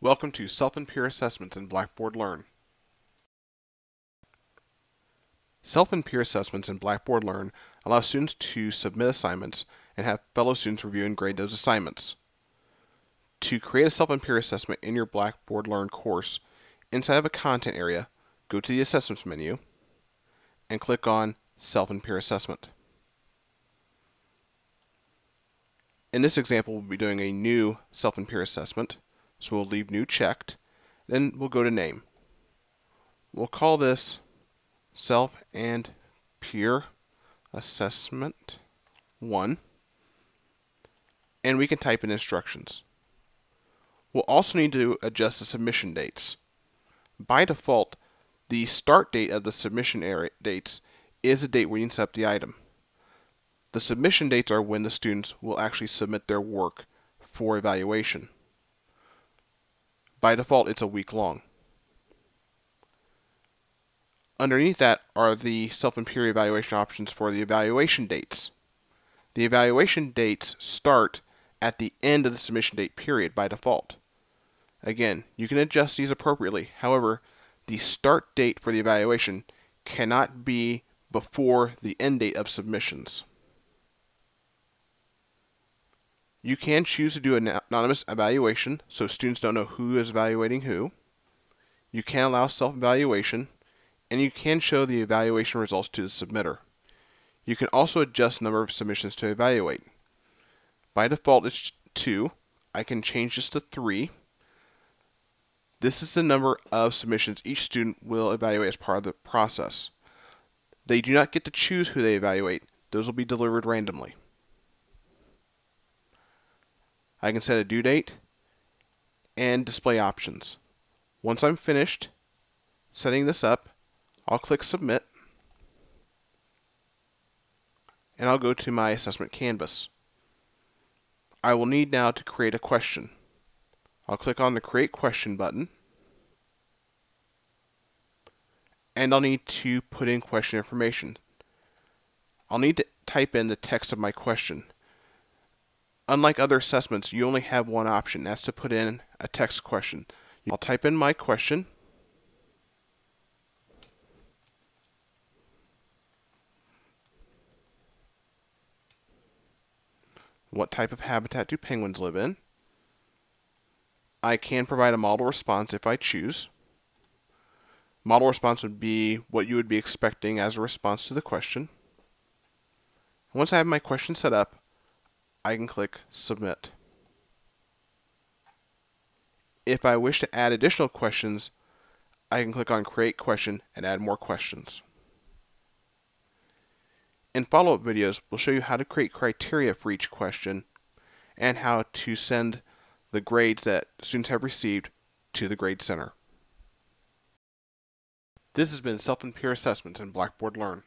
Welcome to Self and Peer Assessments in Blackboard Learn. Self and peer assessments in Blackboard Learn allow students to submit assignments and have fellow students review and grade those assignments. To create a self and peer assessment in your Blackboard Learn course, inside of a content area, go to the Assessments menu and click on Self and Peer Assessment. In this example, we'll be doing a new self and peer assessment. So we'll leave new checked. Then we'll go to name. We'll call this self and peer assessment 1. And we can type in instructions. We'll also need to adjust the submission dates. By default, the start date of the submission dates is the date you accept the item. The submission dates are when the students will actually submit their work for evaluation. By default, it's a week long. Underneath that are the self and peer evaluation options for the evaluation dates. The evaluation dates start at the end of the submission date period by default. Again, you can adjust these appropriately. However, the start date for the evaluation cannot be before the end date of submissions. You can choose to do an anonymous evaluation so students don't know who is evaluating who. You can allow self-evaluation, and you can show the evaluation results to the submitter. You can also adjust the number of submissions to evaluate. By default, it's 2. I can change this to 3. This is the number of submissions each student will evaluate as part of the process. They do not get to choose who they evaluate. Those will be delivered randomly. I can set a due date and display options. Once I'm finished setting this up, I'll click Submit and I'll go to my assessment canvas. I will need now to create a question. I'll click on the Create Question button and I'll need to put in question information. I'll need to type in the text of my question. Unlike other assessments, you only have one option. That's to put in a text question. I'll type in my question. What type of habitat do penguins live in? I can provide a model response if I choose. Model response would be what you would be expecting as a response to the question. Once I have my question set up, I can click Submit. If I wish to add additional questions, I can click on Create Question and add more questions. In follow-up videos, we'll show you how to create criteria for each question and how to send the grades that students have received to the Grade Center. This has been Self and Peer Assessments in Blackboard Learn.